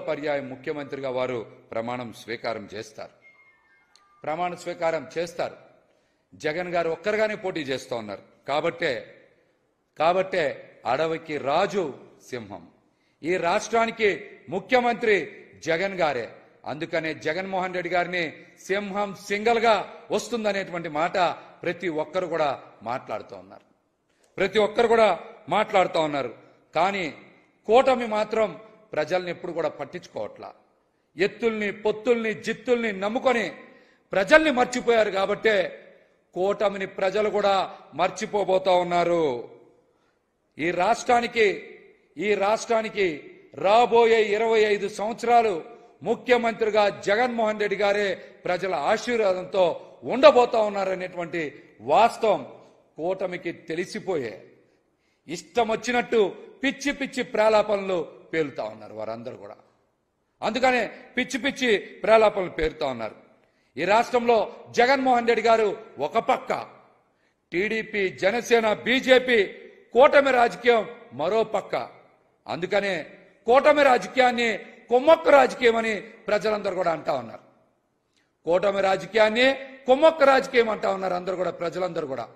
పర్యాయం ముఖ్యమంత్రిగా వారు ప్రమాణం స్వీకారం చేస్తారు. ప్రమాణ స్వీకారం చేస్తారు. జగన్ గారు ఒక్కరుగానే పోటీ చేస్తూ ఉన్నారు. కాబట్టే కాబట్టే అడవికి రాజు సింహం. ఈ రాష్ట్రానికి ముఖ్యమంత్రి జగన్ గారే. అందుకనే జగన్మోహన్ రెడ్డి గారిని సింహం సింగల్గా వస్తుందనేటువంటి మాట ప్రతి ఒక్కరు కూడా మాట్లాడుతూ ఉన్నారు. ప్రతి ఒక్కరు కూడా మాట్లాడుతూ ఉన్నారు. కానీ కూటమి మాత్రం ప్రజల్ని ఎప్పుడు కూడా పట్టించుకోవట్లా. ఎత్తుల్ని పొత్తుల్ని జిత్తుల్ని నమ్ముకొని ప్రజల్ని మర్చిపోయారు కాబట్టే కూటమిని ప్రజలు కూడా మర్చిపోబోతా ఉన్నారు. ఈ రాష్ట్రానికి ఈ రాష్ట్రానికి రాబోయే ఇరవై ఐదు సంవత్సరాలు ముఖ్యమంత్రిగా జగన్మోహన్ రెడ్డి గారే ప్రజల ఆశీర్వాదంతో ఉండబోతా ఉన్నారనేటువంటి వాస్తవం కూటమికి తెలిసిపోయే. ఇష్టం వచ్చినట్టు పిచ్చి పిచ్చి ప్రాలాపనలు పేలుతా ఉన్నారు వారందరూ కూడా. అందుకనే పిచ్చి పిచ్చి ప్రేలాపనలు పేరుతా ఉన్నారు. ఈ రాష్ట్రంలో జగన్మోహన్ రెడ్డి గారు ఒక పక్క టీడీపీ జనసేన బీజేపీ కూటమి రాజకీయం మరో పక్క. అందుకనే కూటమి రాజకీయాన్ని కుమ్మొక్క రాజకీయం అని ప్రజలందరూ కూడా అంటా ఉన్నారు. కూటమి రాజకీయాన్ని కుమ్మక్క రాజకీయం అంటా ఉన్నారు అందరూ కూడా ప్రజలందరూ కూడా.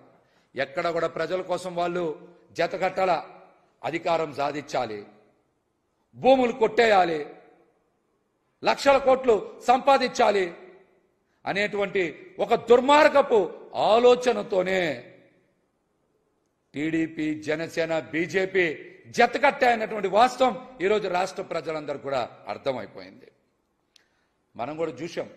ఎక్కడ కూడా ప్రజల కోసం వాళ్ళు జతకట్టాల అధికారం సాధించాలి. భూములు కొట్టేయాలి లక్షల కోట్లు సంపాదించాలి అనేటువంటి ఒక దుర్మార్గపు ఆలోచనతోనే టీడీపీ జనసేన బీజేపీ జతకట్టాయన్నటువంటి వాస్తవం ఈరోజు రాష్ట్ర ప్రజలందరూ కూడా అర్థమైపోయింది. మనం కూడా చూసాం